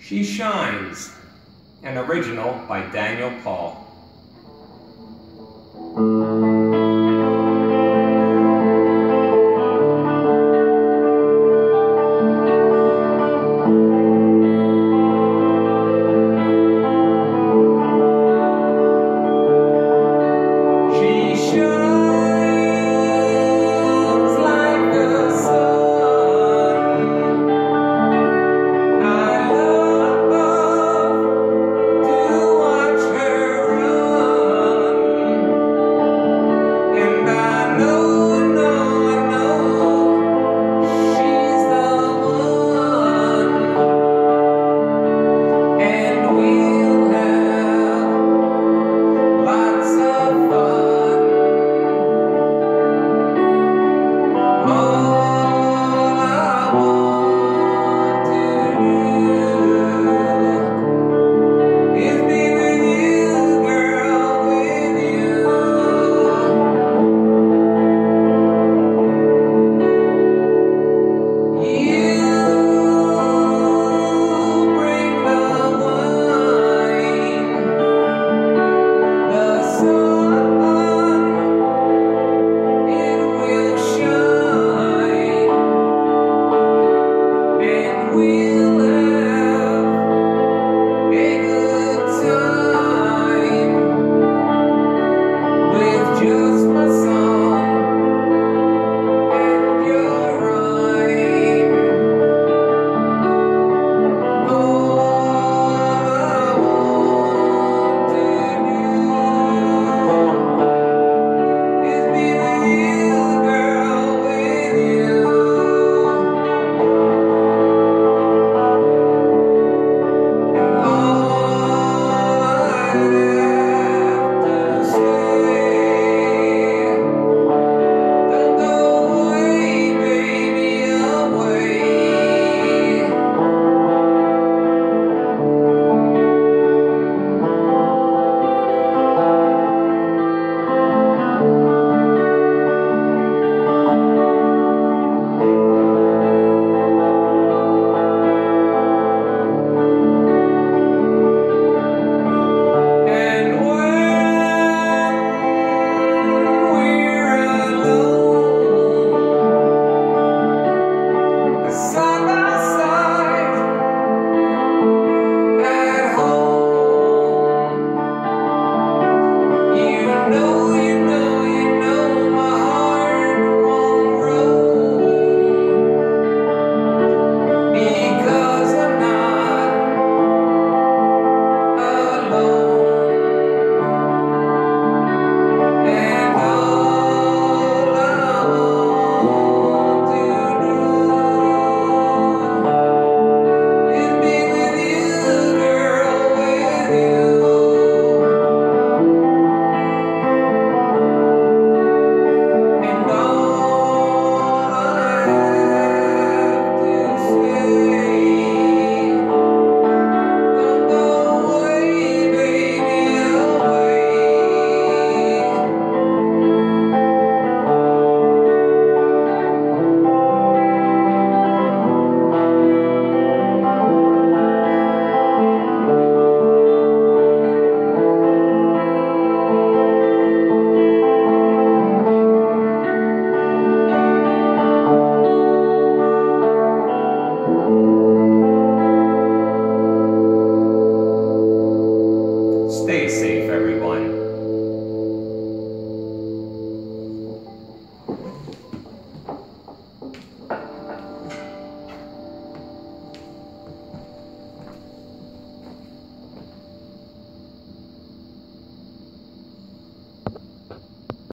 She Shines, an original by Daniel Paul.